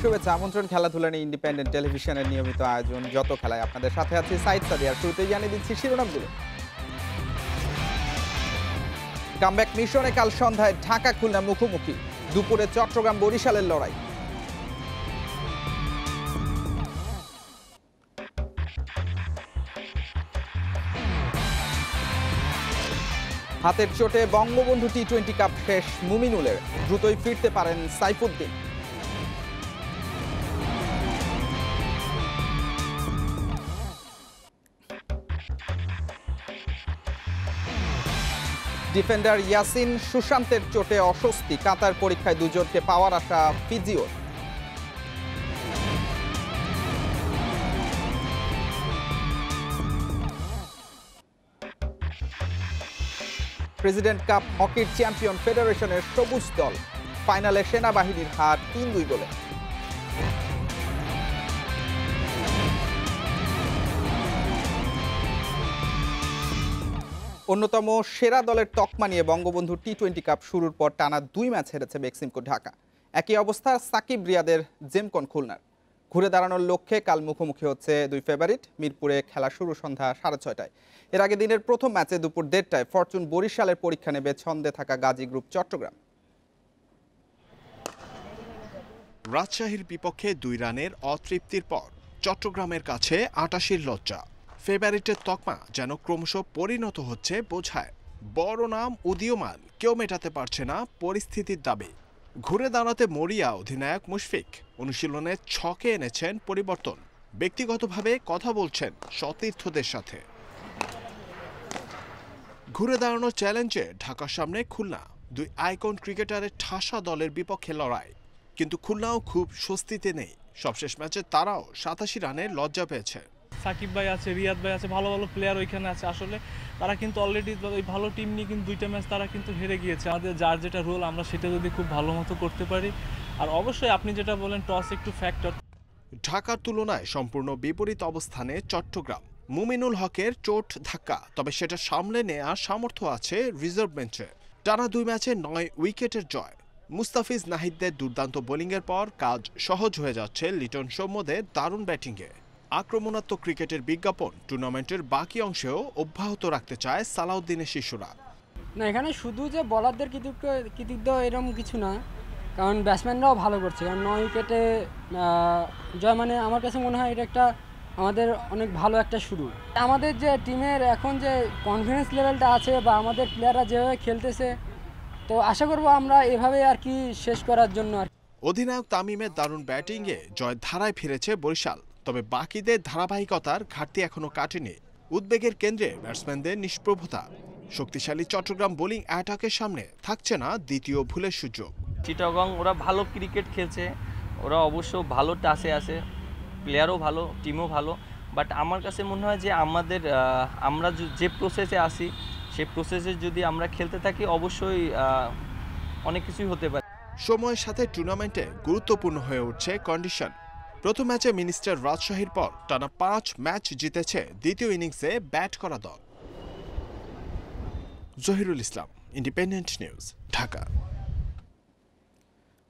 শুভেচ্ছা, আমন্ত্রণ, খেলাধুলা নিয়ে ইন্ডিপেন্ডেন্ট টেলিভিশনের নিয়মিত আয়োজন, যত খেলায় আপনাদের সাথে আছি, সাইদ সাদিয়ার শুরুতে জানিয়ে দিচ্ছি শিরোনামগুলো। কামব্যাক মিশনে কাল সন্ধ্যায় ঢাকা খুলনা মুখোমুখি, দুপুরে চট্টগ্রাম বরিশালের লড়াই। হাতের চোটে বঙ্গবন্ধু টি টোয়েন্টি কাপ শেষ মুমিনুলের, দ্রুতই ফিরতে পারেন সাইফুদ্দিন। ডিফেন্ডার ইয়াসিন সুশান্তের চোটে অস্বস্তি, কাতার পরীক্ষায় দুজনকে পাওয়ার আশা ফিজিও প্রেসিডেন্ট কাপ হকির চ্যাম্পিয়ন ফেডারেশনের সবুজ দল। ফাইনালে সেনাবাহিনীর হার তিন দুই গোলে। অন্যতম সেরা দলের তকমা নিয়ে বঙ্গবন্ধু টি টোয়েন্টি কাপ শুরুর পর টানা দুই ম্যাচ হেরেছে বেক্সিমকো ঢাকা। একই অবস্থা সাকিব রিয়াদের জেমকন খুলনার। ঘুরে দাঁড়ানোর লক্ষ্যে কাল মুখোমুখি হচ্ছে দুই ফেভারিট মিরপুরে খেলা শুরু সন্ধ্যা সাড়ে ছয়টায়। এর আগে দিনের প্রথম ম্যাচে দুপুর দেড়টায় ফরচুন বরিশালের পরীক্ষা নেবে ছন্দে থাকা গাজী গ্রুপ চট্টগ্রাম। রাজশাহীর বিপক্ষে দুই রানের অতৃপ্তির পর চট্টগ্রামের কাছে আটাশির লজ্জা। ফেভারিটের তকমা যেন ক্রমশ পরিণত হচ্ছে বোঝায়। বড় নাম উদীয়মান, কেউ মেটাতে পারছে না পরিস্থিতির দাবি। ঘুরে দাঁড়াতে মরিয়া অধিনায়ক মুশফিক অনুশীলনে ছকে এনেছেন পরিবর্তন। ব্যক্তিগতভাবে কথা বলছেন সতীর্থদের সাথে। ঘুরে দাঁড়ানোর চ্যালেঞ্জে ঢাকার সামনে খুলনা, দুই আইকন ক্রিকেটারের ঠাসা দলের বিপক্ষে লড়াই। কিন্তু খুলনাও খুব স্বস্তিতে নেই। সবশেষ ম্যাচে তারাও সাতাশি রানে লজ্জা পেয়েছে সাকিব ভাই আছে, রিয়াদ ভাই আছে, ভালো ভালো প্লেয়ার ওইখানে আছে। আসলে তারা কিন্তু অলরেডি ওই ভালো টিম নিয়ে কিন্তু দুইটা ম্যাচ তারা কিন্তু হেরে গিয়েছে। আমাদের যার যেটা রোল আমরা সেটা যদি খুব ভালো মতো করতে পারি। আর অবশ্যই আপনি যেটা বলেন টস একটু ফ্যাক্টর ঢাকার তুলনায় সম্পূর্ণ বিপরীত অবস্থানে চট্টগ্রাম। মুমিনুল হকের চোট ধাক্কা, তবে সেটা সামলে নেওয়া সামর্থ্য আছে রিজার্ভ বেঞ্চে টানা দুই ম্যাচে নয় উইকেটের জয়। মুস্তাফিজ নাহিদদের দুর্দান্ত বোলিংয়ের পর কাজ সহজ হয়ে যাচ্ছে লিটন সৌম্যদের দারুণ ব্যাটিংয়ে আক্রমণাত্মক ক্রিকেটের বিজ্ঞাপন টুর্নামেন্টের বাকি অংশেও অব্যাহত রাখতে চায় সালাউদ্দিনের শিশুরা। না এখানে শুধু যে বলারদের কৃতিত্ব কৃতিত্ব এরকম কিছু না কারণ ব্যাটসম্যানরাও ভালো করছে। কারণ নয় উইকেটে জয় মানে আমার কাছে মনে হয় এটা একটা আমাদের অনেক ভালো একটা শুরু। আমাদের যে টিমের এখন যে কনফিডেন্স লেভেলটা আছে বা আমাদের প্লেয়াররা যেভাবে খেলতেছে তো আশা করব আমরা এভাবে আর কি শেষ করার জন্য আর অধিনায়ক তামিমের দারুণ ব্যাটিংয়ে জয় ধারায় ফিরেছে বরিশাল। তবে বাকিদের ধারাবাহিকতার ঘাটতি এখনও কাটেনি। উদ্বেগের কেন্দ্রে ব্যাটসম্যানদের নিষ্প্রভতা। শক্তিশালী চট্টগ্রাম বোলিং অ্যাটাকের সামনে থাকছে না দ্বিতীয় ভুলের সুযোগ। চিটাগং ওরা ভালো ক্রিকেট খেলছে ওরা অবশ্য ভালো টাসে আছে প্লেয়ারও ভালো টিমও ভালো বাট আমার কাছে মনে হয় যে আমাদের আমরা যে- যে প্রসেসে আসি সে প্রসেসে যদি আমরা খেলতে থাকি অবশ্যই অনেক কিছুই হতে পারে। সময়ের সাথে টুর্নামেন্টে গুরুত্বপূর্ণ হয়ে উঠছে কন্ডিশন প্রথম ম্যাচে মিনিস্টার রাজশাহীর পর টানা পাঁচ ম্যাচ জিতেছে দ্বিতীয় ইনিংসে ব্যাট করা দল। Zahirul Islam independent news Dhaka.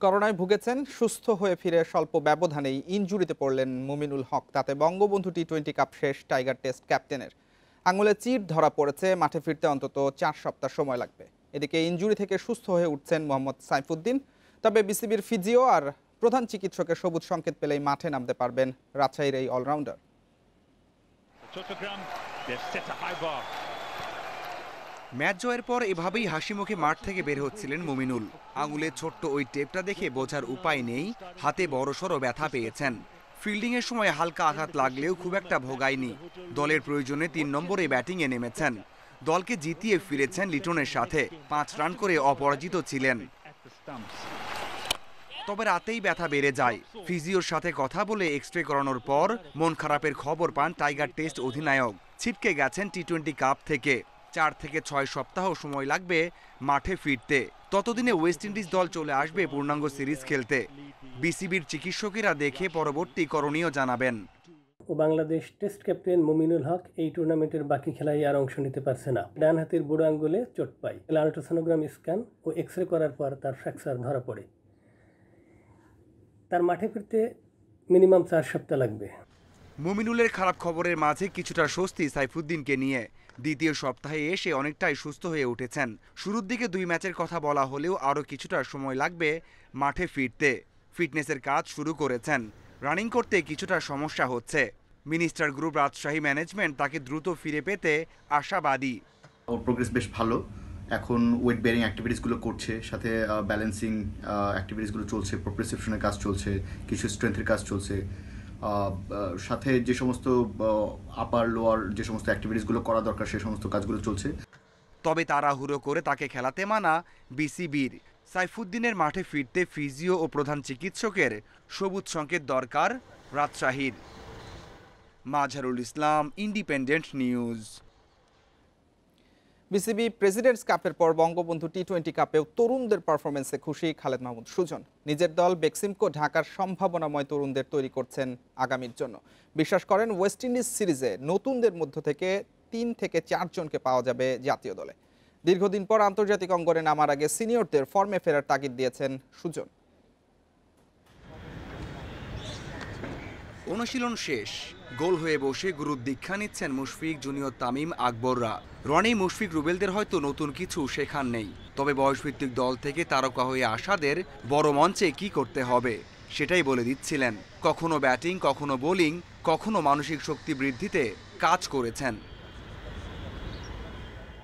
করোনায় ভুগেছেন, সুস্থ হয়ে ফিরে স্বল্প ব্যবধানেই ইনজুরিতে পড়লেন মুমিনুল হক। তাতে বঙ্গবন্ধু টি টোয়েন্টি কাপ শেষ টাইগার টেস্ট ক্যাপ্টেনের। আঙুলে চির ধরা পড়েছে, মাঠে ফিরতে অন্তত চার সপ্তাহ সময় লাগবে। এদিকে ইনজুরি থেকে সুস্থ হয়ে উঠছেন মোহাম্মদ সাইফুদ্দিন। তবে বিসিবির ফিজিও আর প্রধান চিকিৎসকের সবুজ সংকেত পেলেই মাঠে নামতে পারবেন রাজশাহীর এই অলরাউন্ডার. ম্যাচ জয়ের পর এভাবেই হাসি মুখে মাঠ থেকে বের হচ্ছিলেন মুমিনুল আঙুলের ছোট্ট ওই টেপটা দেখে বোঝার উপায় নেই, হাতে বড়সড় ব্যথা পেয়েছেন ফিল্ডিংয়ের সময় হালকা আঘাত লাগলেও খুব একটা ভোগায়নি দলের প্রয়োজনে তিন নম্বরে ব্যাটিংয়ে নেমেছেন দলকে জিতিয়ে ফিরেছেন লিটনের সাথে, পাঁচ রান করে অপরাজিত ছিলেন. তবে রাতেই ব্যথা বেড়ে যায়। ফিজিওর সাথে কথা বলে এক্স রে করানোর পর মন খারাপের খবর পান টাইগার টেস্ট অধিনায়ক। ছিটকে গেছেন টি টোয়েন্টি কাপ থেকে। চার থেকে ছয় সপ্তাহ সময় লাগবে মাঠে ফিরতে। ততদিনে ওয়েস্ট ইন্ডিজ দল চলে আসবে পূর্ণাঙ্গ সিরিজ খেলতে। বিসিবির চিকিৎসকেরা দেখে পরবর্তী করণীয় জানাবেন। ও বাংলাদেশ টেস্ট ক্যাপ্টেন মুমিনুল হক এই টুর্নামেন্টের বাকি খেলায় আর অংশ নিতে পারছে না। ডান হাতের বুড়ো আঙ্গুলে চোট পায়। আল্ট্রাসোনোগ্রাম স্ক্যান ও এক্স রে করার পর তার ফ্র্যাকচার ধরা পড়ে। তার মাঠে ফিরতে মিনিমাম চার সপ্তাহ লাগবে। মুমিনুলের খারাপ খবরের মাঝে কিছুটা স্বস্তি সাইফুদ্দিনকে নিয়ে। দ্বিতীয় সপ্তাহে এসে অনেকটাই সুস্থ হয়ে উঠেছেন। শুরুর দিকে দুই ম্যাচের কথা বলা হলেও আরও কিছুটা সময় লাগবে মাঠে ফিরতে। ফিটনেসের কাজ শুরু করেছেন। রানিং করতে কিছুটা সমস্যা হচ্ছে। মিনিস্টার গ্রুপ রাজশাহী ম্যানেজমেন্ট তাকে দ্রুত ফিরে পেতে আশাবাদী। ওর প্রোগ্রেস বেশ ভালো। এখন ওয়েট বেয়ারিং অ্যাক্টিভিটিসগুলো করছে, সাথে ব্যালেন্সিং অ্যাক্টিভিটিসগুলো চলছে প্রোপ্রেসিপশনের কাজ চলছে, কিছু স্ট্রেংথের কাজ চলছে। সাথে যে সমস্ত আপার লোয়ার যে সমস্ত অ্যাক্টিভিটিসগুলো করা দরকার, সে সমস্ত কাজগুলো চলছে। তবে তাড়াহুড়ো করে তাকে খেলাতে মানা বিসিবির। সাইফুদ্দিনের মাঠে ফিরতে ফিজিও ও প্রধান চিকিৎসকের সবুজ সংকেত দরকার রাজশাহীর। Mazharul Islam independent news BCB presidents কাপের পর বঙ্গবন্ধু টি টোয়েন্টি কাপেও তরুণদের পারফরমেন্সে খুশি খালেদ মাহমুদ। সুজন, নিজের দল বেক্সিমকো, ঢাকার সম্ভাবনাময় তরুণদের তৈরি করছেন আগামীর জন্য। বিশ্বাস করেন ওয়েস্ট ইন্ডিজ সিরিজে নতুনদের মধ্য থেকে তিন থেকে চারজনকে পাওয়া যাবে জাতীয় দলে। দীর্ঘদিন পর আন্তর্জাতিক অঙ্গনে নামার আগে সিনিয়রদের ফর্মে ফেরার তাগিদ দিয়েছেন সুজন। অনুশীলন শেষ। গোল হয়ে বসে গুরুর দীক্ষা নিচ্ছেন মুশফিক জুনিয়র তামিম আকবররা। রনি, মুশফিক, রুবেলদের হয়তো নতুন কিছু শেখার নেই। তবে বয়সভিত্তিক দল থেকে তারকা হয়ে আসাদের বড় মঞ্চে কি করতে হবে, সেটাই বলে দিচ্ছিলেন। কখনো ব্যাটিং, কখনো বোলিং, কখনো মানসিক শক্তি বৃদ্ধিতে কাজ করেছেন।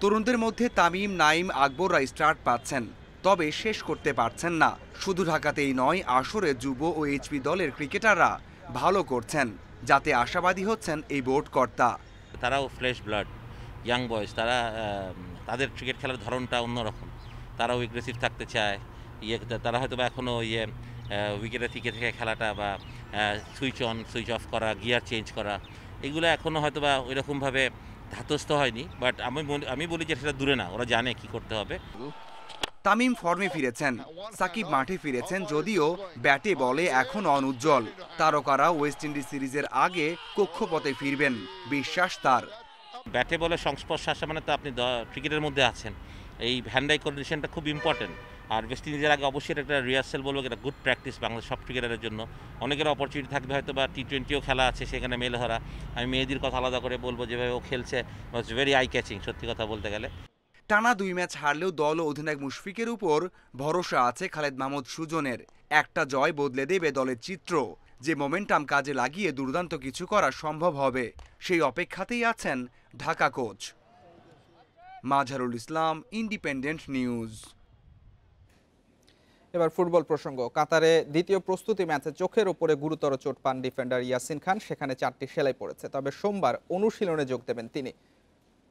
তরুণদের মধ্যে তামিম, নাইম, আকবররা স্টার্ট পাচ্ছেন, তবে শেষ করতে পারছেন না। শুধু ঢাকাতেই নয়, আসরে যুব ও এইচপি দলের ক্রিকেটাররা ভালো করছেন। যাতে আশাবাদী হচ্ছেন এই বোর্ড কর্তা। তারাও ফ্রেশ ব্লাড, ইয়াং বয়স তারা তাদের ক্রিকেট খেলার ধরনটা অন্যরকম। তারাও এগ্রেসিভ থাকতে চায় ইয়ে তারা হয়তো বা এখনও ইয়ে উইকেটে থেকে থেকে খেলাটা বা সুইচ অন সুইচ অফ করা গিয়ার চেঞ্জ করা, এগুলো এখনও হয়তো বা ওইরকমভাবে ধাতস্থ হয়নি বাট আমি আমি বলি যে সেটা দূরে না, ওরা জানে কি করতে হবে। তামিম ফর্মে ফিরেছেন। সাকিব মাঠে ফিরেছেন যদিও ব্যাটে বলে এখন অনুজ্জ্বল। তারকারা ওয়েস্ট ইন্ডিজ সিরিজের আগে কক্ষপথে ফিরবেন, বিশ্বাস তার। ব্যাটে বলে সংস্পর্শ আসা মানে তো আপনি ক্রিকেটের মধ্যে আছেন। এই হ্যান্ড আই কোঅর্ডিনেশনটা খুব ইম্পর্টেন্ট আর ওয়েস্ট ইন্ডিজের আগে অবশ্যই একটা রিহার্সেল বলব এটা গুড প্র্যাকটিস বাংলাদেশ সব ক্রিকেটারের জন্য। অনেকের অপরচুনিটি থাকবে হয়তো বা টি টোয়েন্টিও খেলা আছে সেখানে মেলে ধরা আমি মেয়েদির কথা আলাদা করে বলব, যেভাবে ও খেলছে ওয়াজ ভেরি আই ক্যাচিং সত্যি কথা বলতে গেলে। টানা দুই ম্যাচ হারলেও দল ও অধিনায়ক মুশফিকের উপর ভরসা আছে খালেদ মাহমুদ সুজনের। একটা জয় বদলে দেবে দলের চিত্র। যে মোমেন্টাম কাজে লাগিয়ে দুর্দান্ত কিছু করা সম্ভব হবে, সেই অপেক্ষাতেই আছেন Dhaka coach. Mazharul Islam independent news এবার ফুটবল প্রসঙ্গ। কাতারে দ্বিতীয় প্রস্তুতি ম্যাচে চোখের ওপরে গুরুতর চোট পান ডিফেন্ডার ইয়াসিন খান। সেখানে চারটি সেলাই পড়েছে। তবে সোমবার অনুশীলনে যোগ দেবেন তিনি।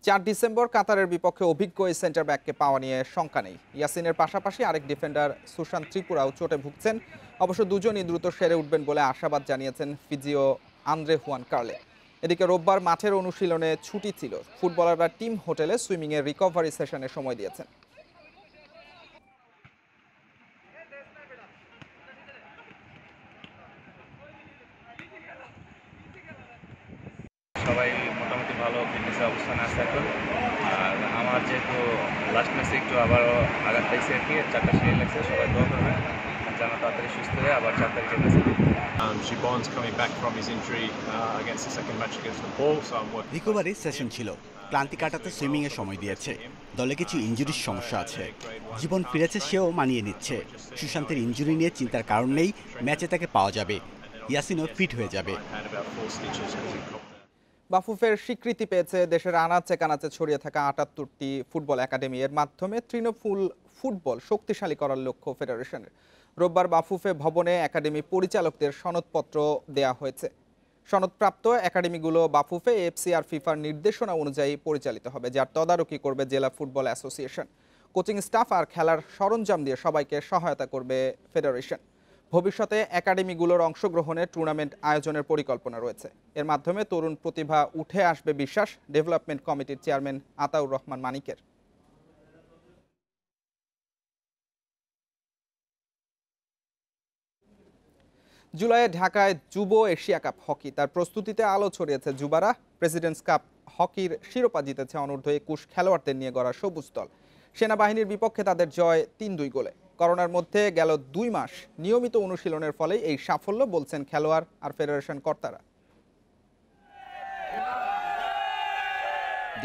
চার ডিসেম্বর কাতারের বিপক্ষে অভিজ্ঞ এই সেন্টার ব্যাককে পাওয়া নিয়ে শঙ্কা নেই। ইয়াসিনের পাশাপাশি আরেক ডিফেন্ডার সুশান্ত ত্রিপুরাও চোটে ভুগছেন। অবশ্য দুজনই দ্রুত সেরে উঠবেন বলে আশাবাদ জানিয়েছেন ফিজিও আন্দ্রে হুয়ান কার্লে। এদিকে রোববার মাঠের অনুশীলনে ছুটি ছিল। ফুটবলাররা টিম হোটেলে সুইমিংয়ের রিকভারি সেশনে সময় দিয়েছেন সবাই মোটামুটি ভালো ফিটনেসের অবস্থানে আছে এখন আর আমার যেহেতু লাস্ট ম্যাচে একটু আবারও আঘাত পাইছে আর কি চারটা সিরিয়াল লাগছে সবাই দোয়া করবে যেন তাড়াতাড়ি সুস্থ হয়ে আবার চার তারিখে. রিকভারি সেশন ছিল। ক্লান্তি কাটাতে সুইমিং এ সময় দিয়েছে। দলে কিছু ইঞ্জুরির সমস্যা আছে। জীবন ফিরেছে সেও মানিয়ে নিচ্ছে। সুশান্তের ইঞ্জুরি নিয়ে চিন্তার কারণ নেই। ম্যাচে তাকে পাওয়া যাবে। ইয়াসিনও ফিট হয়ে যাবে। বাফুফের স্বীকৃতি পেয়েছে দেশের আনাচে কানাচে ছড়িয়ে থাকা আটাত্তরটি ফুটবল একাডেমি। এর মাধ্যমে তৃণমূল ফুটবল শক্তিশালী করার লক্ষ্য ফেডারেশনের। রোববার বাফুফে ভবনে একাডেমি পরিচালকদের সনদপত্র দেয়া হয়েছে। সনদপ্রাপ্ত একাডেমিগুলো বাফুফে এফসি আর ফিফার নির্দেশনা অনুযায়ী পরিচালিত হবে, যার তদারকি করবে জেলা ফুটবল অ্যাসোসিয়েশন। কোচিং স্টাফ আর খেলার সরঞ্জাম দিয়ে সবাইকে সহায়তা করবে ফেডারেশন। ভবিষ্যতে একাডেমিগুলোর অংশগ্রহণে টুর্নামেন্ট আয়োজনের পরিকল্পনা রয়েছে। এর মাধ্যমে তরুণ প্রতিভা উঠে আসবে বিশ্বাস ডেভেলপমেন্ট কমিটির চেয়ারম্যান আতাউর রহমান মানিকের। জুলাইয়ে ঢাকায় যুব এশিয়া কাপ হকি, তার প্রস্তুতিতে আলো ছড়িয়েছে যুবারা। প্রেসিডেন্টস কাপ হকির শিরোপা জিতেছে অনূর্ধ্ব একুশ খেলোয়াড়দের নিয়ে গড়া সবুজ দল। সেনাবাহিনীর বিপক্ষে তাদের জয় তিন দুই গোলে। করোনার মধ্যে গেল দুই মাস। নিয়মিত অনুশীলনের ফলে এই সাফল্য বলছেন খেলোয়াড় আর ফেডারেশন কর্তারা।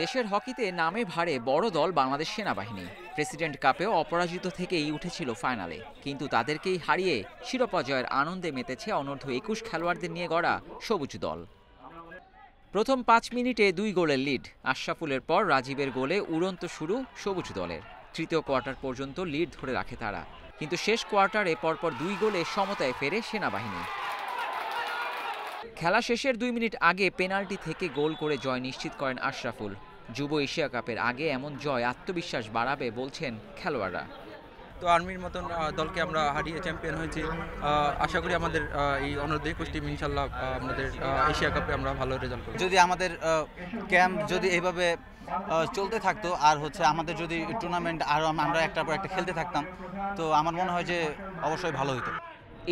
দেশের হকিতে নামে ভারে বড় দল বাংলাদেশ সেনাবাহিনী। প্রেসিডেন্ট কাপেও অপরাজিত থেকেই উঠেছিল ফাইনালে। কিন্তু তাদেরকেই হারিয়ে শিরোপা জয়ের আনন্দে মেতেছে অনূর্ধ্ব একুশ খেলোয়াড়দের নিয়ে গড়া সবুজ দল। প্রথম পাঁচ মিনিটে দুই গোলের লিড। আশরাফুলের পর রাজীবের গোলে উড়ন্ত শুরু সবুজ দলের। তৃতীয় কোয়ার্টার পর্যন্ত লিড ধরে রাখে তারা। কিন্তু শেষ কোয়ার্টারে পরপর দুই গোলে সমতায় ফেরে সেনাবাহিনী। খেলা শেষের দুই মিনিট আগে পেনাল্টি থেকে গোল করে জয় নিশ্চিত করেন আশরাফুল। যুব এশিয়া কাপের আগে এমন জয় আত্মবিশ্বাস বাড়াবে বলছেন খেলোয়াড়রা। তো আর্মির মতন দলকে আমরা হারিয়ে চ্যাম্পিয়ন হয়েছি। আশা করি আমাদের এই অনূর্ধ্ব একুশ টিম ইনশাল্লাহ আমাদের এশিয়া কাপে আমরা ভালো রেজাল্ট করব। যদি আমাদের ক্যাম্প যদি এইভাবে চলতে থাকতো আর হচ্ছে আমাদের যদি টুর্নামেন্ট আরও আমরা একটার পর একটা খেলতে থাকতাম তো আমার মনে হয় যে অবশ্যই ভালো হতো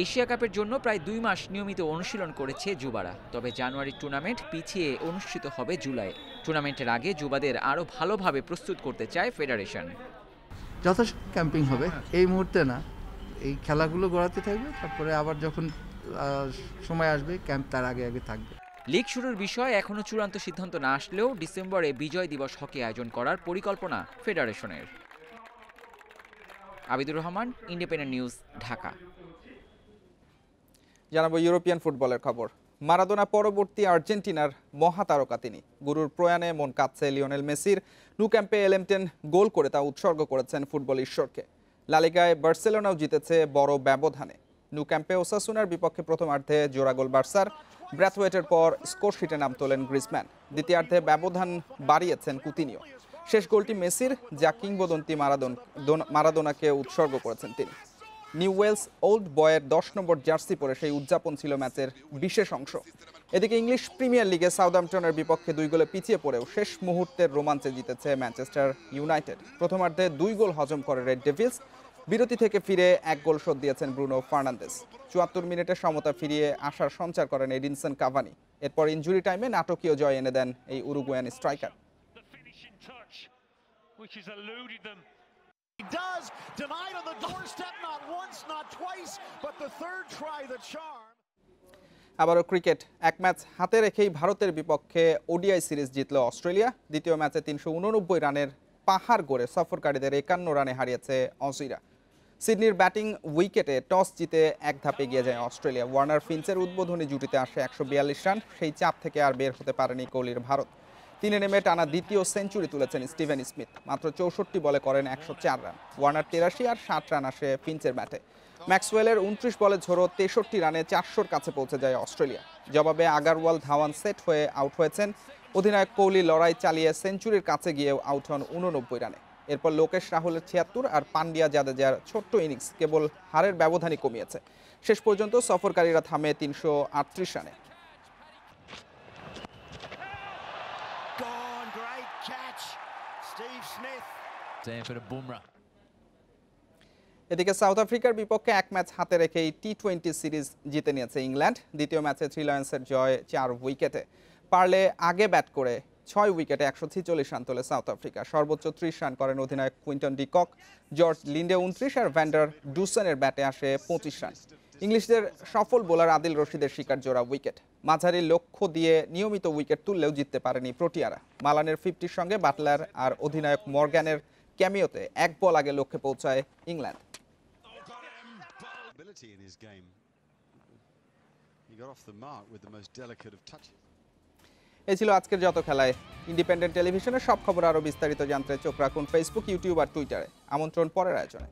এশিয়া কাপের জন্য প্রায় দুই মাস নিয়মিত অনুশীলন করেছে যুবারা তবে জানুয়ারির টুর্নামেন্ট পিছিয়ে অনুষ্ঠিত হবে জুলাই। টুর্নামেন্টের আগে যুবাদের আরও ভালোভাবে প্রস্তুত করতে চায় ফেডারেশন যথেষ্ট ক্যাম্পিং হবে। এই মুহূর্তে না। এই খেলাগুলো গড়াতে থাকবে তারপরে আবার যখন সময় আসবে ক্যাম্প তার আগে আগে থাকবে। লিগ শুরুর বিষয়ে এখনও চূড়ান্ত সিদ্ধান্ত না আসলেও ডিসেম্বরে বিজয় দিবস হকি আয়োজন করার পরিকল্পনা ফেডারেশনের। Abidur Rahman independent news Dhaka. জানাব ইউরোপিয়ান ফুটবলের খবর। মারাদোনা পরবর্তী আর্জেন্টিনার মহাতারকা তিনি। গুরুর প্রয়াণে মন কাঁদছে লিওনেল মেসির। নু ক্যাম্পে এলেমটেন গোল করে তা উৎসর্গ করেছেন ফুটবল ঈশ্বরকে। লালিগায় বার্সেলোনাও জিতেছে বড় ব্যবধানে। নু ক্যাম্পে ওসাসুনার বিপক্ষে প্রথমার্ধে জোড়া গোল বার্সার। ব্র্যাথওয়েটের পর স্কোরশিটে নাম তোলেন গ্রিজম্যান দ্বিতীয়ার্ধে ব্যবধান বাড়িয়েছেন কুতিনিও। শেষ গোলটি মেসির, যা কিংবদন্তি মারাদোন দোন- মারাদোনাকে উৎসর্গ করেছেন তিনি। নিউ ওয়েলস ওল্ড বয়ের দশ নম্বর জার্সি পরে সেই উদযাপন ছিল ম্যাচের বিশেষ অংশ। এদিকে ইংলিশ প্রিমিয়ার লিগে সাউদাম্পটনের বিপক্ষে দুই গোলে পিছিয়ে পড়েও শেষ মুহূর্তের রোমাঞ্চে জিতেছে ম্যানচেস্টার ইউনাইটেড। প্রথমার্ধে দুই গোল হজম করে রেড ডেভিলস, বিরতি থেকে ফিরে এক গোল শোধ দিয়েছেন ব্রুনো ফার্নান্দেস চুয়াত্তর মিনিটে সমতা ফিরিয়ে আসার সঞ্চার করেন এডিনসন কাভানি। এরপর ইঞ্জুরি টাইমে নাটকীয় জয় এনে দেন এই Uruguayan striker. Which has eluded them. He does. Denied on the doorstep, not once, not twice, but the third try the charm. আবারও ক্রিকেট এক ম্যাচ হাতে রেখেই ভারতের বিপক্ষে ওডিআই সিরিজ জিতল অস্ট্রেলিয়া। দ্বিতীয় ম্যাচে তিনশো উননব্বই রানের পাহাড় গড়ে সফরকারীদের একান্ন রানে হারিয়েছে অসিরা সিডনির ব্যাটিং উইকেটে টস জিতে এক ধাপে এগিয়ে যায় অস্ট্রেলিয়া। ওয়ার্নার ফিঞ্চের উদ্বোধনী জুটিতে আসে একশো বিয়াল্লিশ রান। সেই চাপ থেকে আর বের হতে পারেনি কোহলির ভারত। তিনে নেমে টানা দ্বিতীয় সেঞ্চুরি তুলেছেন স্টিভেন স্মিথ। মাত্র চৌষট্টি বলে করেন একশো চার রান। ওয়ার্নার তিরাশি আর ষাট রান আসে ফিঞ্চের ব্যাটে ম্যাক্সওয়েলের উনত্রিশ বলে ঝোড়ো তেষট্টি রানে চারশোর কাছে পৌঁছে যায় অস্ট্রেলিয়া। জবাবে আগারওয়াল ধাওয়ান সেট হয়ে আউট হয়েছেন। অধিনায়ক কোহলি লড়াই চালিয়ে সেঞ্চুরির কাছে গিয়েও আউট হন উননব্বই রানে। এরপর লোকেশ রাহুলের ছিয়াত্তর আর পান্ডিয়া জাদেজার ছোট্ট ইনিংস কেবল হারের ব্যবধানই কমিয়েছে। শেষ পর্যন্ত সফরকারীরা থামে তিনশো আটত্রিশ রানে। এদিকে সাউথ আফ্রিকার বিপক্ষে এক ম্যাচ হাতে রেখেই টি টোয়েন্টি সিরিজ জিতে নিয়েছে ইংল্যান্ড দ্বিতীয় ম্যাচে থ্রি লয়ন্সের জয় চার উইকেটে পারলে আগে ব্যাট করে ছয় উইকেটে একশো ছিচল্লিশ রান তোলে সাউথ আফ্রিকা সর্বোচ্চ ত্রিশ রান করেন অধিনায়ক কুইন্টন ডিকক জর্জ লিন্ডে উনত্রিশ আর ভ্যান্ডার ডুসনের ব্যাটে আসে পঁচিশ রান ইংলিশদের সফল বোলার আদিল রশিদের শিকার জোড়া উইকেট মাঝারি লক্ষ্য দিয়ে নিয়মিত উইকেট তুললেও জিততে পারেনি প্রোটিয়ারা। মালানের ফিফটির সঙ্গে বাটলার আর অধিনায়ক মর্গ্যানের ক্যামিওতে এক বল আগে লক্ষ্যে পৌঁছায় ইংল্যান্ড. এই ছিল আজকের যত খেলায়। ইন্ডিপেন্ডেন্ট টেলিভিশনের সব খবর আরও বিস্তারিত জানতে চোখ রাখুন ফেসবুক ইউটিউব আর টুইটারে আমন্ত্রণ পরের আয়োজনে।